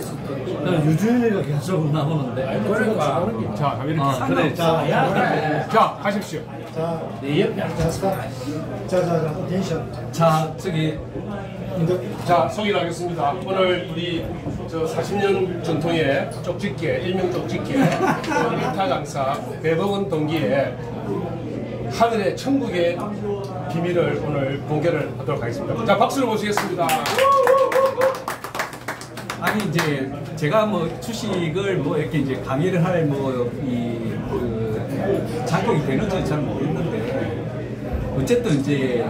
있었던 유준이가 계속 나오는데 그러니까 자 이렇게 아, 그래. 자, 야. 자 가십시오. 자, 네 옆에 자. 자, 자, 자, 텐션. 자 저기. 자 소개를 하겠습니다. 오늘 우리 저 40년 전통의 쪽집게 일명 쪽집게 일타 강사 배복원 동기의 하늘의 천국의 비밀을 오늘 공개를 하도록 하겠습니다. 자 박수를 모시겠습니다. 아니 이제 제가 뭐 주식을 뭐 이렇게 이제 강의를 할 뭐이그 자격이 되는지 잘 모르겠는데 어쨌든 이제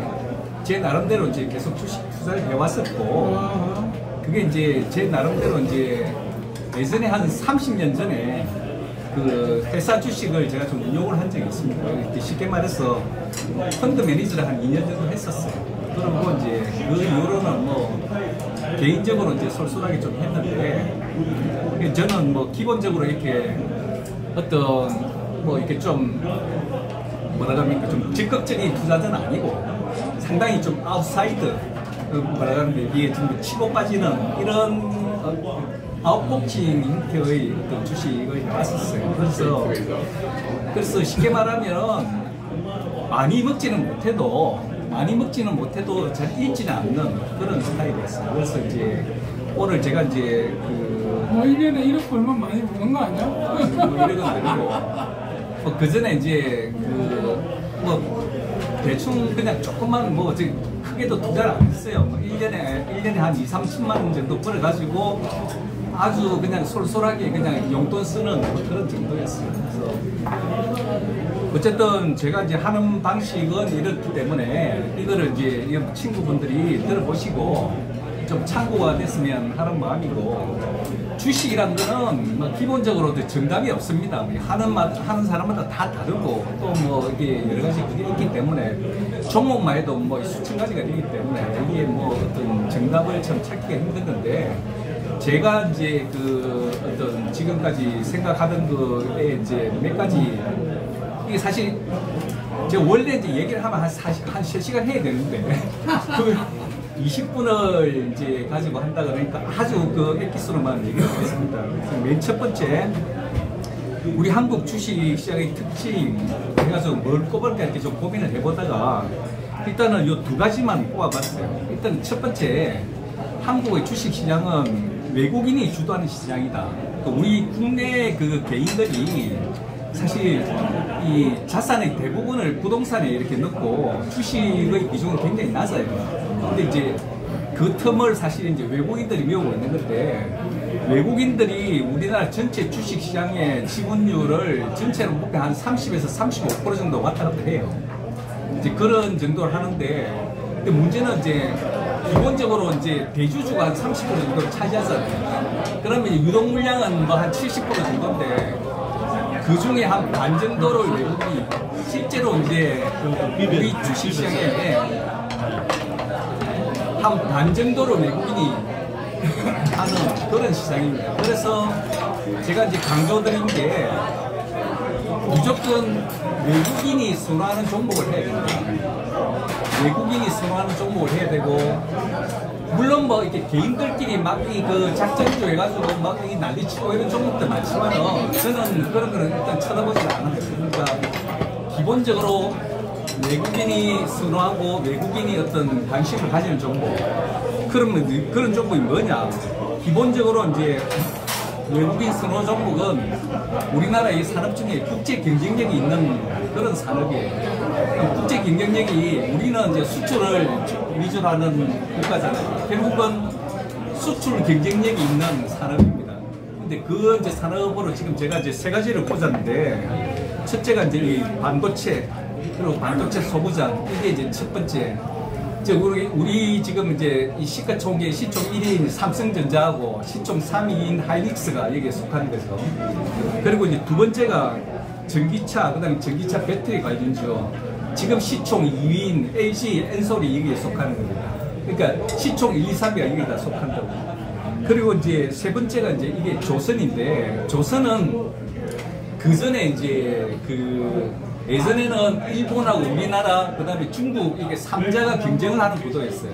제 나름대로 이제 계속 주식 투자를 해왔었고 그게 이제 제 나름대로 이제 예전에 한 30년 전에 그 회사 주식을 제가 좀 운용을 한 적이 있습니다. 쉽게 말해서 펀드 매니저를 한 2년 정도 했었어요. 그러고 이제 그 이후로는 뭐 개인적으로 이제 쏠쏠하게 좀 했는데 저는 뭐 기본적으로 이렇게 어떤 뭐 이렇게 좀 뭐라 그럽니까 좀 적극적인 투자자는 아니고 상당히 좀 아웃사이드 그 뭐라 그러는데 이게 좀 치고 빠지는 이런 어, 아웃복싱 형태의 어떤 주식을 해왔었어요. 그래서 그래서 쉽게 말하면 많이 먹지는 못해도 많이 먹지는 못해도 잘 잃지는 않는 그런 스타일이었어요. 그래서 이제 오늘 제가 이제 그 뭐 1년에 1억 벌면 많이 버는 거 아니야? 뭐 이런 건 아니고 뭐 그 전에 이제 그 뭐 대충 그냥 조금만 뭐 저기 크게도 투자를 안 했어요. 뭐 1년에 1년에 한 2, 30만 원 정도 벌어 가지고 아주 그냥 솔솔하게 그냥 용돈 쓰는 뭐 그런 정도였어요. 그래서 어쨌든 제가 이제 하는 방식은 이렇기 때문에 이거를 이제 이 친구분들이 들어보시고 좀 참고가 됐으면 하는 마음이고 주식이란 거는 뭐 기본적으로 정답이 없습니다. 뭐 하는 마, 하는 사람마다 다 다르고 또 뭐 이게 여러 가지 그게 있기 때문에 종목만 해도 뭐 수천 가지가 되기 때문에 이게 뭐 어떤 정답을 참 찾기가 힘든 건데 제가 이제 그 어떤 지금까지 생각하던 거에 이제 몇 가지 이게 사실 제가 원래 이제 얘기를 하면 한 40, 한 3시간 해야 되는데 그 20분을 이제 가지고 한다 그러니까 아주 그 에피소드만 얘기를 하겠습니다. 그래서 맨 첫 번째 우리 한국 주식 시장의 특징 해가지고 뭘 꼽을까 이렇게 좀 고민을 해보다가 일단은 요 두 가지만 꼽아봤어요. 일단 첫 번째 한국의 주식 시장은 외국인이 주도하는 시장이다. 그 우리 국내 그 개인들이 사실 이 자산의 대부분을 부동산에 이렇게 넣고 주식의 비중은 굉장히 낮아요. 근데 이제 그 틈을 사실 이제 외국인들이 메우고 있는 건데 외국인들이 우리나라 전체 주식 시장의 지분율을 전체로 보면 한 30에서 35% 정도 왔다 갔다 해요. 이제 그런 정도를 하는데 근데 문제는 이제 기본적으로 이제 대주주가 한 30% 정도를 차지하잖아요. 그러면 유동 물량은 뭐 한 70% 정도인데 그 중에 한 반 정도를 외국이 실제로 이제 그 우리 주식 시장에 한 반 정도를 외국인이 하는 그런 시장입니다. 그래서 제가 이제 강조드린 게 무조건 외국인이 선호하는 종목을 해야 된다. 외국인이 선호하는 종목을 해야 되고 물론 뭐 이렇게 개인들끼리 막 이 그 작전주 해가지고 막 이 난리치고 이런 종목도 많지만은 저는 그런 거는 일단 쳐다보지 않아요. 그러니까 기본적으로 외국인이 선호하고 외국인이 어떤 관심을 가지는 종목 그러면 그런 종목이 뭐냐? 기본적으로 이제 외국인 선호 종목은 우리나라의 산업 중에 국제 경쟁력이 있는 그런 산업이에요. 국제 경쟁력이 우리는 이제 수출을 위주로 하는 국가잖아요. 결국은 수출 경쟁력이 있는 산업입니다. 근데 그 이제 산업으로 지금 제가 이제 세 가지를 꽂았는데 첫째가 이제 이 반도체 그리고 반도체 소부장 이게 이제 첫 번째. 저 우리, 우리 지금 이제 이 시가총계 시총 1위인 삼성전자하고 시총 3위인 하이닉스가 여기에 속하는 거죠. 그리고 이제 두 번째가 전기차, 그 다음에 전기차 배터리 관련주요. 지금 시총 2위인 LG 엔솔이 여기에 속하는 겁니다. 그러니까 시총 1, 2, 3위가 여기 다 속한다고. 그리고 이제 세 번째가 이제 이게 조선인데, 조선은 그 전에 이제 그 예전에는 일본하고 우리나라 그다음에 중국 이게 삼자가 경쟁을 하는 구도였어요.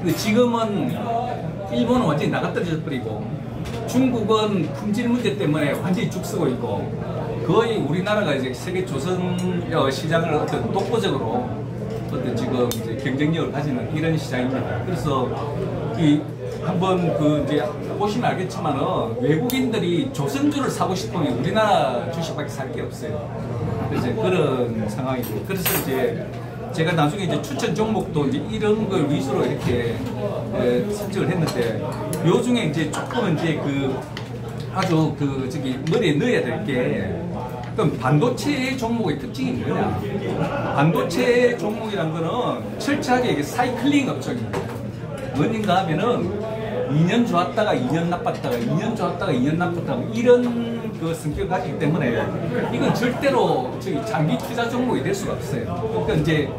근데 지금은 일본은 완전히 나가떨어져 버리고 중국은 품질 문제 때문에 완전히 죽쓰고 있고 거의 우리나라가 이제 세계 조선 어, 시장을 어떤 독보적으로 어떤 지금 이제 경쟁력을 가지는 이런 시장입니다. 그래서 이 한번 그 이제 보시면 알겠지만은 외국인들이 조선주를 사고 싶으면 우리나라 주식밖에 살 게 없어요. 이제 그런 상황이고 그래서 이제 제가 나중에 이제 추천 종목도 이제 이런 걸 위주로 이렇게 에, 선정을 했는데 요 중에 이제 조금 이제 그 아주 그 저기 머리에 넣어야 될게 그럼 반도체 종목의 특징이 뭐냐? 반도체 종목이란 거는 철저하게 이게 사이클링 업종입니다. 뭔가 하면은 2년 좋았다가 2년 나빴다가 2년 좋았다가 2년 나빴다가 이런 그 성격을 가지기 때문에 이건 절대로 저기 장기 투자 종목이 될 수가 없어요. 그러니까 이제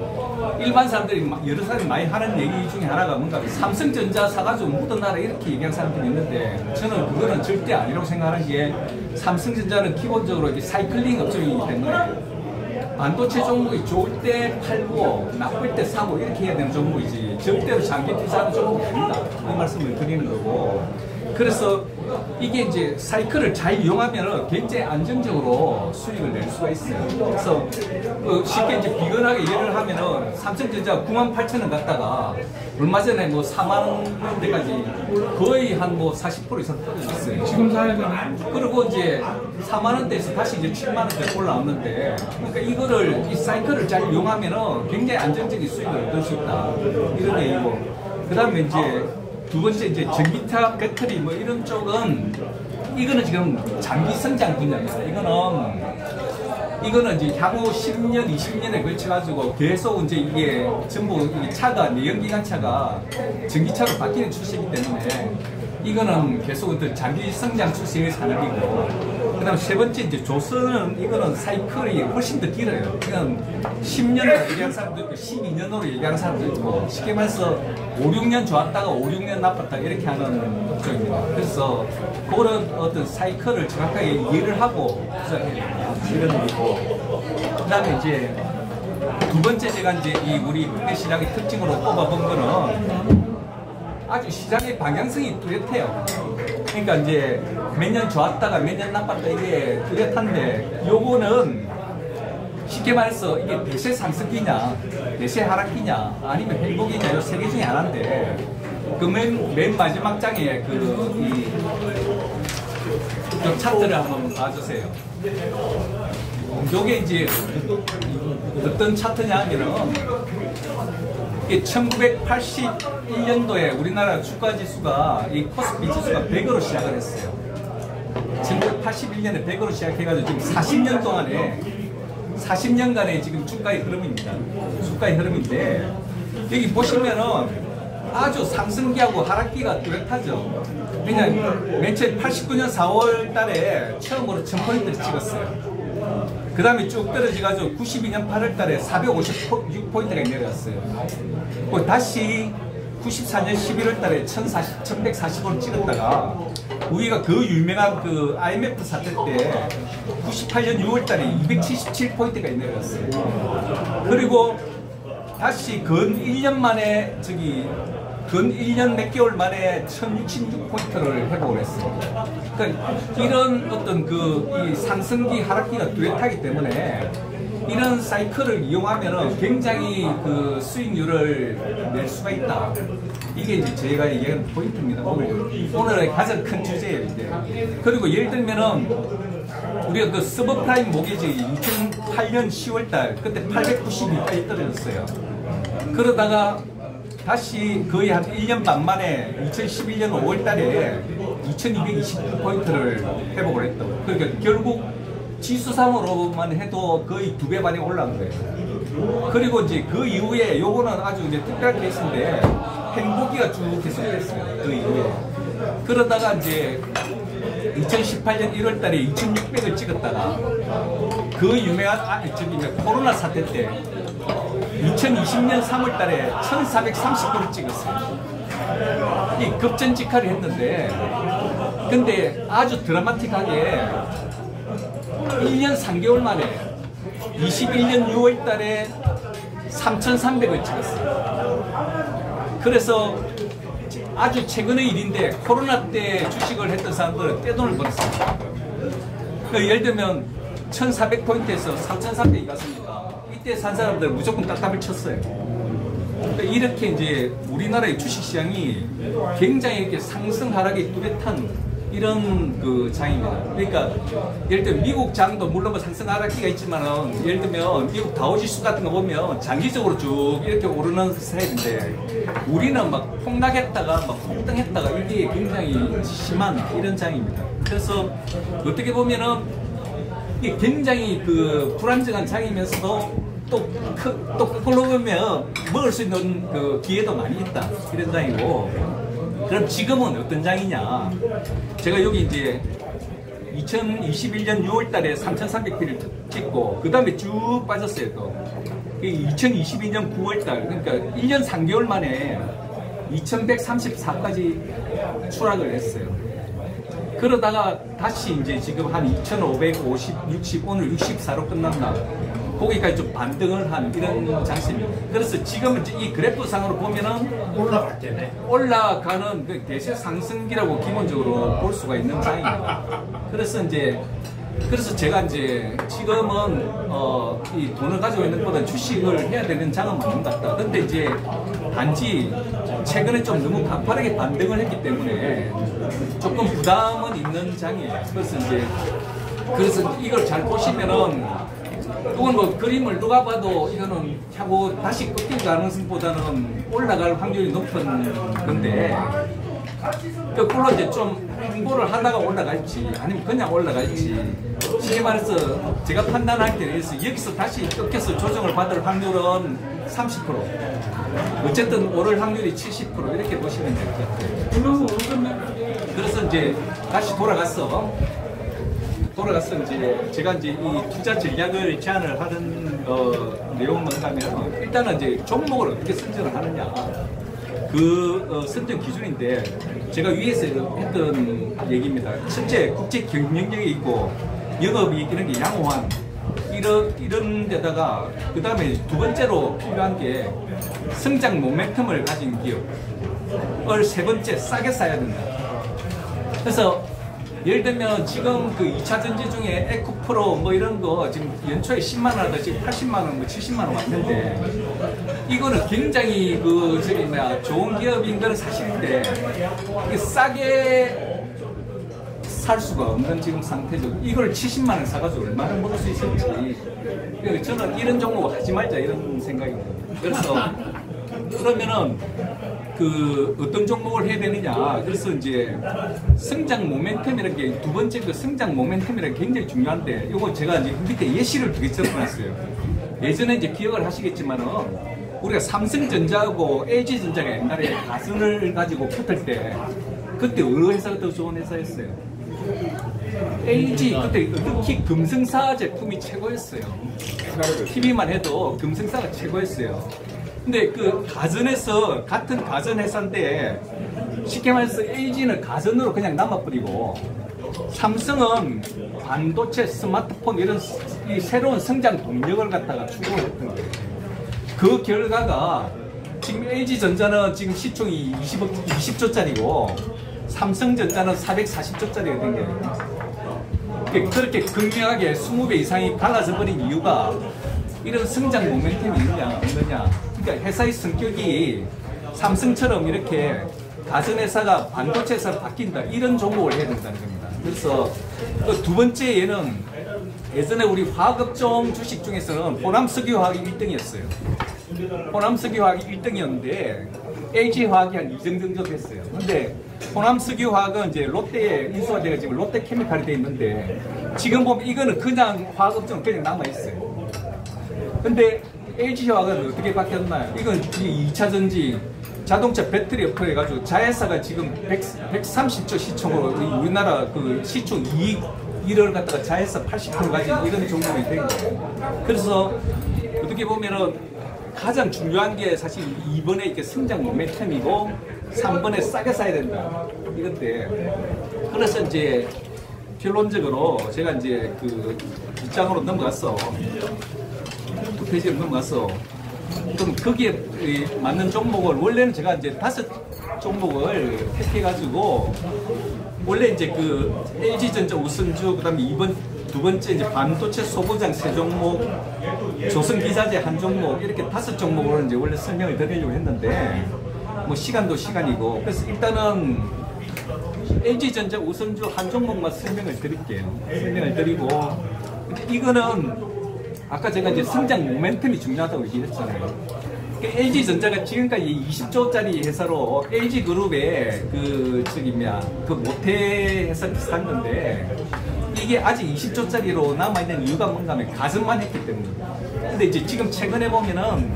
일반 사람들이 마- 여러 사람이 많이 하는 얘기 중에 하나가 뭔가 삼성전자 사가지고 묻어놔라 이렇게 얘기하는 사람들이 있는데 저는 그거는 절대 아니라고 생각하는 게 삼성전자는 기본적으로 이렇게 사이클링 업종이기 때문에 반도체 종목이 좋을 때 팔고 나쁠 때 사고 이렇게 해야 되는 종목이지 절대로 장기 투자하는 종목이 아니다. 이 말씀을 드리는 거고. 그래서 이게 이제 사이클을 잘 이용하면 굉장히 안정적으로 수익을 낼 수가 있어요. 그래서 어, 쉽게 이제 비근하게 예를 하면은 삼성전자 9만 8천 원 갔다가 얼마 전에 뭐 4만 원대까지 거의 한 뭐 40% 이상 떨어졌어요. 지금 사야 되네. 그리고 이제 4만 원대에서 다시 이제 7만 원대 올라왔는데 그러니까 이거를 이 사이클을 잘 이용하면은 굉장히 안정적인 수익을 얻을 수 있다. 이런 얘기고. 그 다음에 이제 두 번째 이제 전기차 배터리 뭐 이런 쪽은 이거는 지금 장기 성장 분야입니다. 이거는 이거는 이제 향후 10년, 20년에 걸쳐가지고 계속 이제 이게 전부 이 차가 내연기관 차가 전기차로 바뀌는 추세이기 때문에 이거는 계속 어떤 장기 성장 추세의 산업이고 그다음 세 번째 이제 조선은 이거는 사이클이 훨씬 더 길어요. 이건 10년으로 얘기하는 사람도 있고 12년으로 얘기하는 사람도 있고 쉽게 말해서 5, 6년 좋았다가 5, 6년 나빴다 이렇게 하는 업종입니다. 그래서 그런 어떤 사이클을 정확하게 이해를 하고 됩니다. 이런 얘기고 그다음에 이제 두 번째 제가 이제 이 우리 국내 시장의 특징으로 꼽아본 거는 아주 시장의 방향성이 뚜렷해요. 그러니까 이제 몇 년 좋았다가 몇 년 나빴다 이게 뚜렷한데 요거는 쉽게 말해서 이게 대세 상승기냐, 대세 하락기냐, 아니면 회복이냐 요 세 개 중에 하나인데 그맨 맨 마지막 장에 그이 그 차트를 한번 봐주세요. 요게 이제 어떤 차트냐 하면은 이게 1981년도에 우리나라 주가 지수가 이 코스피 지수가 100으로 시작을 했어요. 1981년에 100으로 시작해가지고 지금 40년 동안에 40년간의 지금 주가의 흐름입니다. 주가의 흐름인데 여기 보시면은 아주 상승기하고 하락기가 뚜렷하죠. 그냥 맨 처음 89년 4월 달에 처음으로 1000포인트를 찍었어요. 그 다음에 쭉 떨어져가지고 92년 8월 달에 456포인트가 내려갔어요. 그 다시 94년 11월 달에 1040, 1140을 찍었다가 우리가 그 유명한 그 IMF 사태 때 98년 6월 달에 277포인트가 내려갔어요. 그리고 다시 근 1년 만에 저기 근 1년 몇 개월 만에 1066포인트를 회복을 했어요. 그러니까 이런 어떤 그이 상승기 하락기가 뚜렷하기 때문에 이런 사이클을 이용하면 굉장히 그 수익률을 낼 수가 있다. 이게 이제 저희가 얘기하는 포인트입니다. 오늘 오늘의 가장 큰 주제예요. 이제. 그리고 예를 들면은 우리가 그 서브프라임 모기지 2008년 10월달 그때 892까지 떨어졌어요. 그러다가 다시 거의 한 1년 반 만에 2011년 5월 달에 2229포인트를 회복을 했다고. 그러니까 결국 지수상으로만 해도 거의 두 배 반이 올라간 거예요. 그리고 이제 그 이후에 요거는 아주 이제 특별한 케이스인데 행복이가 쭉 계속됐어요. 그 이후에. 그러다가 이제 2018년 1월 달에 2600을 찍었다가 그 유명한 아, 저기 이제 코로나 사태 때 2020년 3월 달에 1430불을 찍었어요. 이 급전직하를 했는데 근데 아주 드라마틱하게 1년 3개월 만에 21년 6월 달에 3,300을 찍었어요. 그래서 아주 최근의 일인데 코로나 때 주식을 했던 사람들은 떼돈을 벌었습니다. 그 예를 들면 1,400포인트에서 3,300이 갔으니까 이때 산 사람들 무조건 딱답을 쳤어요. 그러니까 이렇게 이제 우리나라의 주식시장이 굉장히 이렇게 상승 하락이 뚜렷한 이런 그 장입니다. 그러니까 예를 들면 미국 장도 물론 뭐 상승 하락기가 있지만은 예를 들면 미국 다우지수 같은 거 보면 장기적으로 쭉 이렇게 오르는 스타일인데 우리는 막 폭락했다가 막 폭등했다가 이게 굉장히 심한 이런 장입니다. 그래서 어떻게 보면은 이게 굉장히 그 불안정한 장이면서도 또, 크, 또 거꾸로 보면 먹을 수 있는 그 기회도 많이 있다. 이런 장이고. 그럼 지금은 어떤 장이냐? 제가 여기 이제 2021년 6월 달에 3,300피를 찍고, 그 다음에 쭉 빠졌어요, 또. 2022년 9월 달, 그러니까 1년 3개월 만에 2,134까지 추락을 했어요. 그러다가 다시 이제 지금 한 2,550, 60, 오늘 64로 끝났나. 거기까지 좀 반등을 한 이런 장세입니다. 그래서 지금 이제 이 그래프상으로 보면은 올라갈 때네. 올라가는 그 대세 상승기라고 기본적으로 볼 수가 있는 장입니다. 그래서 이제 그래서 제가 이제 지금은 어, 이 돈을 가지고 있는 것보다 주식을 해야 되는 장은 맞는 것 같다. 근데 이제 단지 최근에 좀 너무 가파르게 반등을 했기 때문에 조금 부담은 있는 장이에요. 그래서 이제 그래서 이걸 잘 보시면은 이건 뭐 그림을 누가 봐도 이거는 하고 다시 꺾일 가능성보다는 올라갈 확률이 높은 건데 거꾸로 이제 좀 홍보를 하다가 올라갈지 아니면 그냥 올라갈지 쉽게 말해서 제가 판단할 때는 그래서 여기서 다시 꺾여서 조정을 받을 확률은 30% 어쨌든 오를 확률이 70% 이렇게 보시면 될 것 같아요. 그래서 이제 다시 돌아갔어. 돌아가서 이제 제가 이제 이 투자 전략을 제안을 하는 어, 내용은 뭔가면 일단은 이제 종목을 어떻게 선정을 하느냐 그 어, 선정 기준인데 제가 위에서 했던 얘기입니다. 첫째 국제 경쟁력이 있고 영업이 이런 게 양호한 이런 이런 데다가 그 다음에 두 번째로 필요한 게 성장 모멘텀을 가진 기업 을 세 번째 싸게 싸야 된다. 그래서 예를 들면 지금 그 2차 전지 중에 에코 프로 뭐 이런 거 지금 연초에 10만 원 하다 지금 80만 원, 뭐 70만 원 왔는데 이거는 굉장히 그 저기 뭐야 좋은 기업인 건 사실인데 이게 싸게 살 수가 없는 지금 상태죠. 이걸 70만 원 사가지고 얼마나 먹을 수 있을지. 그래서 저는 이런 종목 하지 말자 이런 생각입니다. 그래서 그러면은 그 어떤 종목을 해야 되느냐. 그래서 이제 성장 모멘텀이라는 게 두 번째 그 성장 모멘텀이라는 게 굉장히 중요한데 이거 제가 이제 밑에 예시를 두 개 적어놨어요. 예전에 이제 기억을 하시겠지만은 우리가 삼성전자하고 LG전자가 옛날에 가슴을 가지고 붙을 때 그때 어느 회사가 더 좋은 회사였어요. LG 그때 특히 금승사 제품이 최고였어요. TV만 해도 금승사가 최고였어요. 근데 그 가전에서 같은 가전 회사인데 쉽게 말해서 LG는 가전으로 그냥 남아버리고 삼성은 반도체, 스마트폰 이런 이 새로운 성장 동력을 갖다가 추구했던 거예요. 그 결과가 지금 LG전자는 지금 시총이 20억, 20조짜리고 삼성전자는 440조짜리가 된 거예요. 그렇게 극명하게 20배 이상이 갈라져 버린 이유가 이런 성장 모멘텀이 있느냐 없느냐 그러니까 회사의 성격이 삼성처럼 이렇게 가전회사가 반도체 회사로 바뀐다. 이런 종목을 해야 된다는 겁니다. 그래서 그 두 번째 얘는 예전에 우리 화학업종 주식 중에서는 호남석유화학이 1등이었어요. 호남석유화학이 1등이었는데 LG화학이 한 2등 정도 됐어요. 근데 호남석유화학은 이제 롯데에 인수가 돼가지고 롯데케미칼이 돼 있는데 지금 보면 이거는 그냥 화학업종 그냥 남아 있어요. 근데 LG화학은 어떻게 바뀌었나요? 이건 2차 전지 자동차 배터리 업체 해가지고 자회사가 지금 100, 130조 시총으로 이 우리나라 그 시총 이익 1을 갖다가 자회사 80% 가진 이런 종목이 된 거예요. 그래서 어떻게 보면은 가장 중요한 게 사실 2번에 이렇게 성장 모멘텀이고 3번에 싸게 사야 된다. 이건데 그래서 이제 결론적으로 제가 이제 그 입장으로 넘어갔어. 두 페이지로 넘어가서 좀 거기에 이 맞는 종목을 원래는 제가 이제 다섯 종목을 택해가지고 원래 이제 그 LG전자 우선주 그다음에 이번 두 번째 이제 반도체 소보장 세 종목 조선기자재 한 종목 이렇게 다섯 종목으로 이제 원래 설명을 드리려고 했는데 뭐 시간도 시간이고 그래서 일단은 LG전자 우선주 한 종목만 설명을 드릴게요. 설명을 드리고 이거는 아까 제가 이제 성장 모멘텀이 중요하다고 얘기했잖아요. LG전자가 지금까지 20조짜리 회사로 LG그룹의 그 저기 뭐야 그 모태 회사 비슷한 건데 이게 아직 20조짜리로 남아 있는 이유가 뭔가 하면 가슴만 했기 때문입니다. 근데 이제 지금 최근에 보면은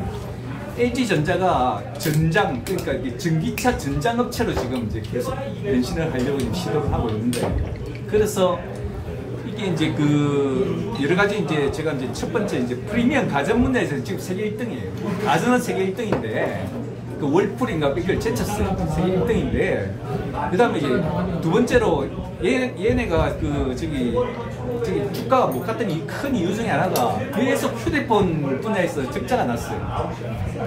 LG전자가 전장, 그러니까 전기차 전장 업체로 지금 이제 계속 변신을 하려고 지금 시도를 하고 있는데 그래서 이게 이제 그 여러 가지 이제 제가 이제 첫 번째 이제 프리미엄 가전 분야에서 지금 세계 1등이에요. 가전은 세계 1등인데 그 월풀인가 이걸 제쳤어요. 세계 1등인데 그다음에 이제 두 번째로 얘 얘네가 그 저기 저기 주가가 못 갔던 이큰 이유 중에 하나가 계속 휴대폰 분야에서 적자가 났어요.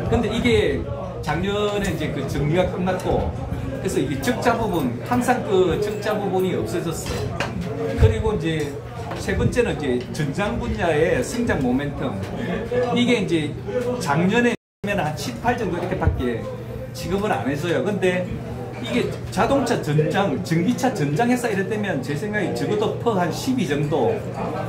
근데 이게 작년에 이제 그 정리가 끝났고 그래서 이게 적자 부분 항상 그 적자 부분이 없어졌어요. 그리고 이제 세 번째는 이제 전장 분야의 성장 모멘텀. 이게 이제 작년에 한 7, 8 정도 이렇게밖에 취급을 안 해줘요. 근데 이게 자동차 전장, 전기차 전장 회사 이럴 때면 제 생각에 적어도 퍼한 12 정도,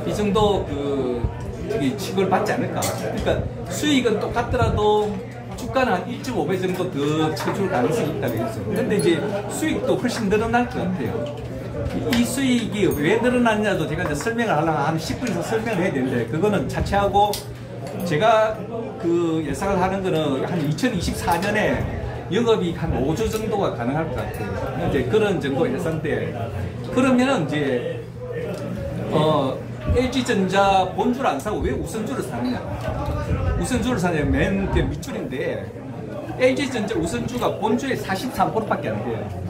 이 정도 그, 저기 취급을 받지 않을까. 그러니까 수익은 똑같더라도 주가는 한 1.5배 정도 더 쳐줄 가능성이 있다고 했어요. 근데 이제 수익도 훨씬 늘어날 것 같아요. 이 수익이 왜 늘어났냐도 제가 이제 설명을 하려면 한 10분 이상 설명을 해야 되는데 그거는 차치하고 제가 그 예상을 하는 거는 한 2024년에 영업이 한 5조 정도가 가능할 것 같아요. 이제 그런 정도 예상대. 그러면은 이제 어 LG전자 본주를 안 사고 왜 우선주를 사느냐? 우선주를 사냐면 맨그 밑줄인데 LG전자 우선주가 본주의 43%밖에 안 돼요.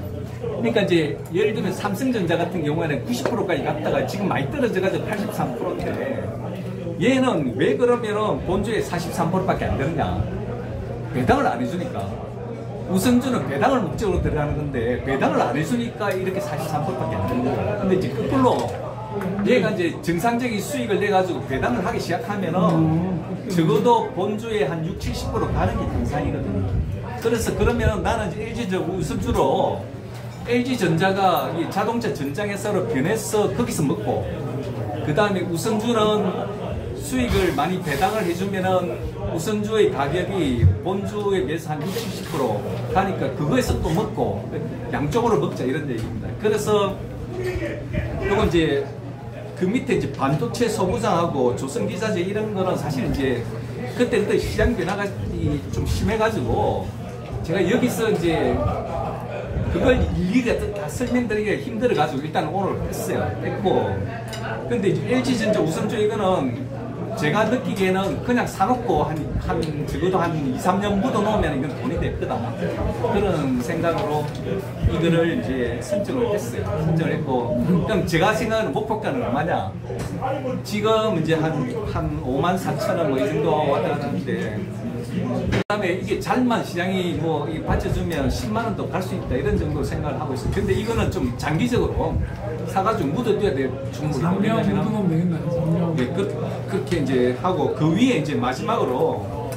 그러니까 이제 예를 들면 삼성전자 같은 경우에는 90%까지 갔다가 지금 많이 떨어져가지고 83%인데 얘는 왜 그러면은 본주의 43%밖에 안 되느냐? 배당을 안 해주니까. 우선주는 배당을 목적으로 들어가는 건데 배당을 안 해주니까 이렇게 43%밖에 안 되는 거예요. 근데 이제 거꾸로 얘가 이제 정상적인 수익을 내 가지고 배당을 하기 시작하면은 적어도 본주의 한 6, 70% 가는 게 정상이거든요. 그래서 그러면 나는 LG적 우선주로 LG전자가 이 자동차 전장 회사로 변해서 거기서 먹고 그 다음에 우선주는 수익을 많이 배당을 해주면은 우선주의 가격이 본주에 비해서 한 60, 70% 가니까 그거에서 또 먹고 양쪽으로 먹자 이런 얘기입니다. 그래서 그리고 이제 그 밑에 이제 반도체 소부장하고 조선기자재 이런 거는 사실 이제 그때 그때 시장 변화가 이좀 심해가지고 제가 여기서 이제 그걸 일일이 다 설명드리기가 힘들어가지고 일단 오늘 했어요. 했고. 근데 이제 LG전자 우선주 이거는 제가 느끼기에는 그냥 사놓고 한, 한, 적어도 한 2, 3년 묻어놓으면 이건 돈이 됐거든. 그런 생각으로 이거를 이제 선정을 했어요. 선정을 했고. 그럼 제가 생각하는 목표가는 얼마냐? 지금 이제 한, 한 5만 4천 원 뭐 이 정도 왔다 갔다 하는데 그 다음에 이게 잘만 시장이 뭐 받쳐주면 10만 원도 갈 수 있다 이런 정도 생각을 하고 있어요. 근데 이거는 좀 장기적으로 사가지고 묻어둬야 될 종목이고 3년 묻어놓으면. 3년. 예, 그, 그렇게 이제 하고 그 위에 이제 마지막으로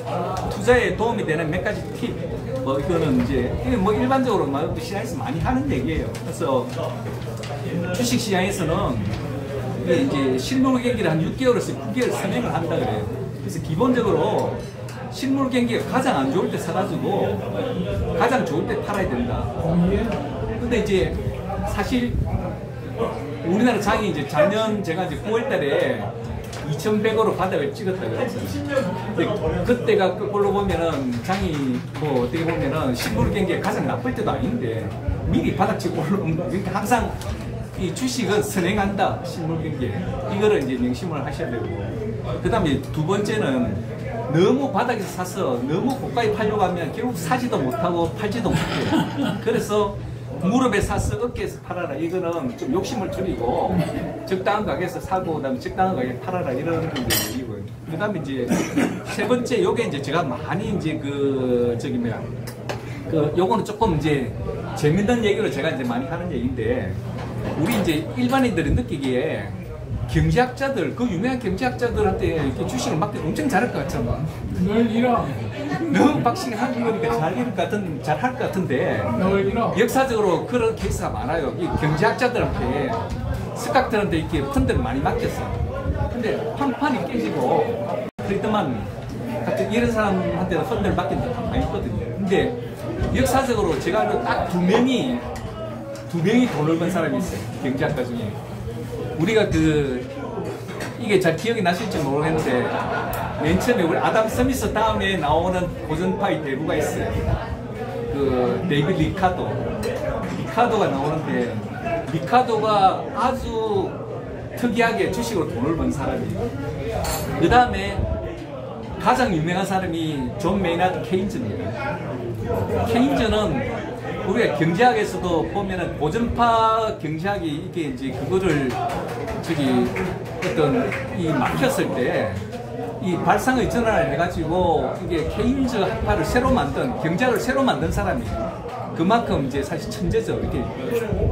투자에 도움이 되는 몇 가지 팁. 뭐 이거는 이제 뭐 일반적으로 뭐 시장에서 많이 하는 얘기예요. 그래서 주식 시장에서는 이제 실물 경기를 한 6개월에서 9개월 선행을 한다 그래요. 그래서 기본적으로 실물 경기가 가장 안 좋을 때 사가지고 가장 좋을 때 팔아야 된다. 근데 이제 사실 우리나라 장이 이제 작년 제가 이제 9월 달에 2,100으로 바닥을 찍었다 그랬어요. 그때가 그걸로 보면은 장이 뭐 어떻게 보면은 실물 경기가 가장 나쁠 때도 아닌데 미리 바닥 치고 올라온 거. 그러니까 항상 이 주식은 선행한다 실물 경기에 이거를 이제 명심을 하셔야 되고 그 다음에 두 번째는 너무 바닥에서 사서 너무 고가에 팔려고 하면 결국 사지도 못하고 팔지도 못해요. 그래서 무릎에 사서 어깨에서 팔아라. 이거는 좀 욕심을 줄이고 적당한 가격에서 사고 그다음에 적당한 가격에 팔아라 이런 게 얘기고요. 그다음에 이제 세 번째 요게 이제 제가 많이 이제 그 저기 뭐야 그 요거는 조금 이제 재밌는 얘기로 제가 이제 많이 하는 얘기인데 우리 이제 일반인들이 느끼기에 경제학자들 그 유명한 경제학자들한테 이렇게 주식을 맡기 엄청 잘할 것 같잖아. 늘 잃어. 너무 박식이 한국이니까 잘 이룰 것 같은 잘 할 것 같은데 늘 잃어. 역사적으로 그런 케이스가 많아요. 이 경제학자들한테 스카트한테 이렇게 펀드를 많이 맡겼어. 근데 판판이 깨지고 프리드만 같은 이런 사람한테는 펀드를 맡긴 적이 많이 있거든요. 근데 역사적으로 제가 알기로 딱두 명이 두 명이 돈을 번 사람이 있어요. 경제학자 중에. 우리가 그 이게 잘 기억이 나실지 모르겠는데 맨 처음에 우리 아담 스미스 다음에 나오는 고전파의 대부가 있어요. 그 데이비드 리카도 리카도가 나오는데 리카도가 아주 특이하게 주식으로 돈을 번 사람이에요. 그 다음에 가장 유명한 사람이 존 메이나드 케인즈입니다. 케인즈는 우리가 경제학에서도 보면은 고전파 경제학이 이게 이제 그거를 저기 어떤 이 막혔을 때 이 발상의 전환을 해가지고 이게 케인즈 학파를 새로 만든 경제학을 새로 만든 사람이에요. 그만큼 이제 사실 천재죠. 이렇게,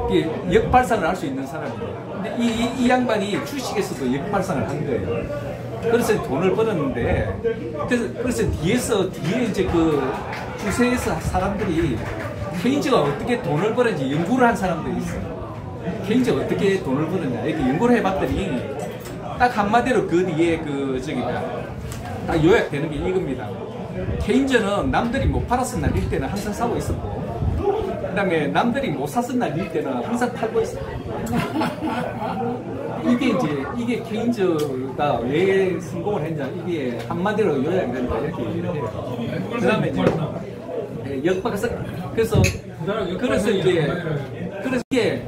이게 역발상을 할 수 있는 사람이에요. 근데 이, 이, 이 양반이 주식에서도 역발상을 한 거예요. 그래서 돈을 벌었는데 그래서, 그래서 뒤에서 뒤에 이제 그 주세에서 사람들이 케인즈가 어떻게 돈을 벌었는지 연구를 한 사람들이 있어요. 케인즈가 어떻게 돈을 벌었냐 이렇게 연구를 해봤더니 딱 한마디로 그 뒤에 그 저기 딱 요약되는 게 이겁니다. 케인즈는 남들이 못 팔았을 날일 때는 항상 사고 있었고 그 다음에 남들이 못 샀을 날일 때는 항상 팔고 있었고 이게 이제 이게 케인즈가 왜 성공을 했냐 이게 한마디로 요약이 된다 이렇게 얘기를 해요. 그 다음에 이제 네, 역박사. 그래서 그래서 이제 그래서 이게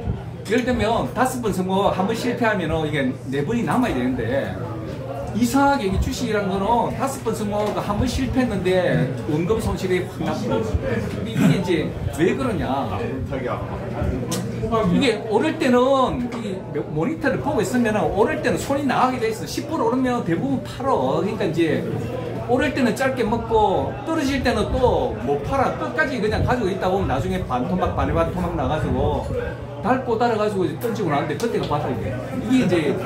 예를 들면 다섯 번 성공 한 번 실패하면은 이게 네 번이 남아야 되는데 이상하게 이 주식이란 거는 다섯 번 성공하고 한 번 실패했는데 원금 손실이 확 나고 이게 이제 왜 그러냐. 이게 오를 때는 이 모니터를 보고 있으면 오를 때는 손이 나가게 돼 있어. 10% 오르면 대부분 팔어. 그러니까 이제 오를 때는 짧게 먹고 떨어질 때는 또 못 팔아. 끝까지 그냥 가지고 있다 보면 나중에 반 토막 반에 반 토막 나가지고 닳고 따라가지고 이제 던지고 나는데 그때가 바닥이 돼 이게 이제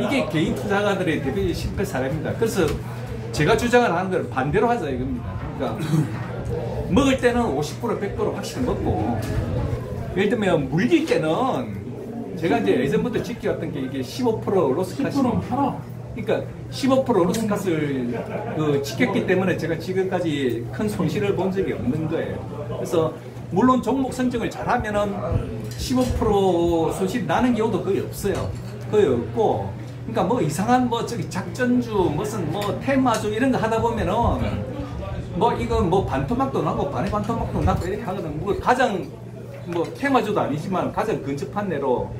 이게 개인 투자가들의 대표적인 실패 사례입니다. 그래서 제가 주장을 하는 걸 반대로 하자 이겁니다. 그러니까 먹을 때는 50% 100% 확실히 먹고 예를 들면 물릴 때는 제가 이제 예전부터 지켜왔던 게 이게 15% 로스카시 10% 팔아. 그러니까 15% 로스카스를 그 지켰기 때문에 제가 지금까지 큰 손실을 본 적이 없는 거예요. 그래서 물론 종목 선정을 잘하면은 15% 손실 나는 경우도 거의 없어요. 거의 없고 그러니까 뭐 이상한 뭐 저기 작전주 무슨 뭐 테마주 이런 거 하다 보면은 뭐 이건 뭐 반토막도 나고 반의 반토막도 나고 이렇게 하거든. 뭐 가장 뭐 테마주도 아니지만 가장 근접한 예로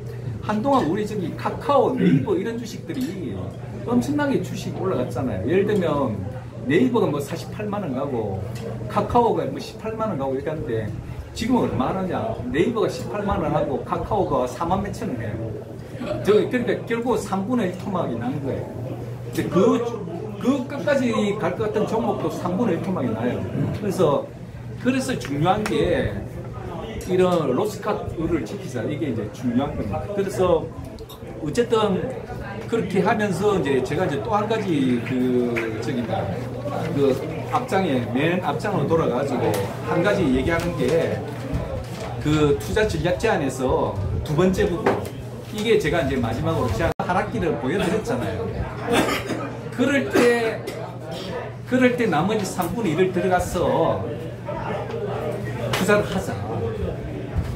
한동안 우리 저기 카카오, 네이버 이런 주식들이 엄청나게 주식 올라갔잖아요. 예를 들면 네이버가 뭐 48만 원 가고 카카오가 뭐 18만 원 가고 이렇게 하는데 지금은 얼마나 하냐? 네이버가 18만 원 하고 카카오가 4만 몇천 원 해요. 저 그러니까 결국 3분의 1 토막이 난 거예요. 근데 그, 그 끝까지 갈 것 같은 종목도 3분의 1 토막이 나요. 그래서 그래서 중요한 게 이런 로스카트를 지키자 이게 이제 중요한 겁니다. 그래서 어쨌든 그렇게 하면서 이제 제가 이제 또 한 가지 그 저기다 그 앞장에 맨 앞장으로 돌아가지고 한 가지 얘기하는 게 그 투자 전략 제안에서 두 번째 부분 이게 제가 이제 마지막으로 제가 하락기를 보여드렸잖아요. 그럴 때 그럴 때 나머지 3분의 1을 들어가서 투자를 하자.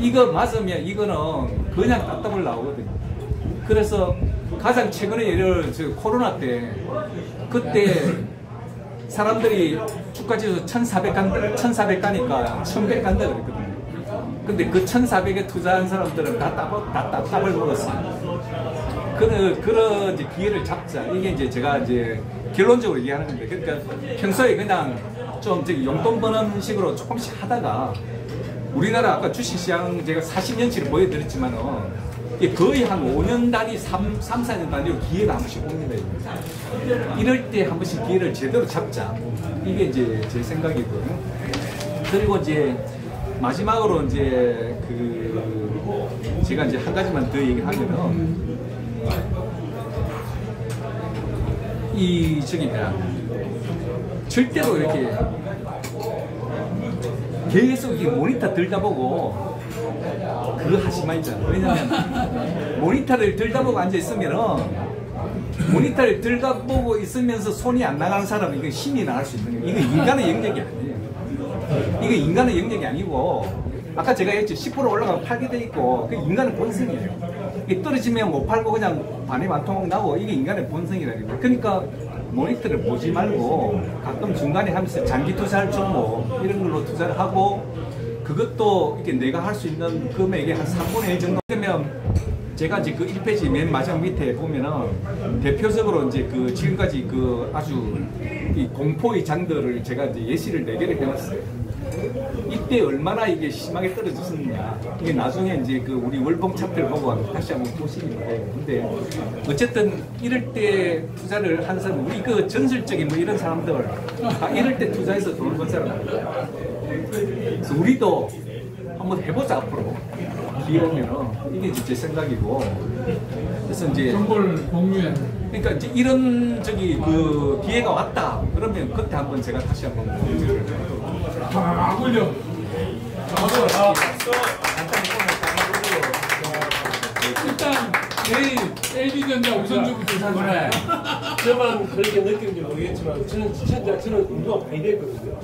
이거 맞으면 이거는 그냥 답답을 나오거든요. 그래서 가장 최근에 예를 저 코로나 때 그때 사람들이 주가지수 1400 간다, 1400 가니까 1100 간다 그랬거든요. 근데 그 1400에 투자한 사람들은 다 답, 다 답답을 먹었어요. 그런, 그런 이제 기회를 잡자. 이게 이제 제가 이제 결론적으로 얘기하는 건데. 그러니까 평소에 그냥 좀 저기 용돈 버는 식으로 조금씩 하다가 우리나라 아까 주식시장 제가 40년치를 보여드렸지만은 거의 한 5년 단위, 3, 3 4년 단위로 기회가 한 번씩 옵니다. 이럴 때 한 번씩 기회를 제대로 잡자. 이게 이제 제 생각이고요. 그리고 이제 마지막으로 이제 그 제가 이제 한 가지만 더 얘기하면은 이 저기 뭐야 절대로 이렇게 계속 이렇게 모니터 들다 보고 하지 말자. 왜냐면 모니터를 들다보고 앉아 있으면은 모니터를 들다보고 있으면서 손이 안 나가는 사람은 이거 힘이 나갈 수 있는 거예요. 이거 인간의 영역이 아니에요. 이거 인간의 영역이 아니고 아까 제가 했죠 10% 올라가면 팔게 돼 있고 그 인간의 본성이에요. 이게 떨어지면 못 팔고 그냥 반이 반토막 나고 이게 인간의 본성이라니까. 그러니까 모니터를 보지 말고 가끔 중간에 하면서 장기 투자를 주고 이런 걸로 투자를 하고 그것도 이렇게 내가 할 수 있는 금액의 한 3분의 1 정도 되면 제가 이제 그 1페이지 맨 마지막 밑에 보면은 대표적으로 이제 그 지금까지 그 아주 이 공포의 장들을 제가 이제 예시를 4개를 해놨어요. 이때 얼마나 이게 심하게 떨어졌었느냐. 이게 나중에 이제 그 우리 월봉 차트를 보고 다시 한번 돼요. 근데 어쨌든 이럴 때 투자를 한 사람, 우리 그 전설적인 뭐 이런 사람들 다 이럴 때 투자해서 돈을 번 사람들. 그래서 우리도 한번 해보자 앞으로. 기회 오면은 이게 이제 제 생각이고. 그래서 이제 정보를 공유해. 그러니까 이제 이런 저기 그 기회가 왔다. 그러면 그때 한번 제가 다시 한번 공지를 아, 굴려. 일단 내일 LG전자 우선주부터 사주네. 저만 그렇게 느끼는지 모르겠지만 저는 진짜 저는 운동가 많이 됐거든요.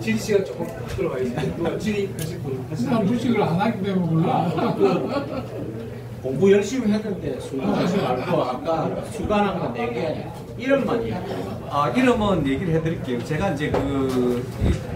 지리 씨가 조금 들어가 있어요. 지리 하실 분 하시는 난 불식을 안 하기 때문에 몰라. 공부 열심히 했는데 수강하지 말고 아까 수강한 거 4개 이름만 얘기해. 아, 이름은 얘기를 해드릴게요. 제가 이제 그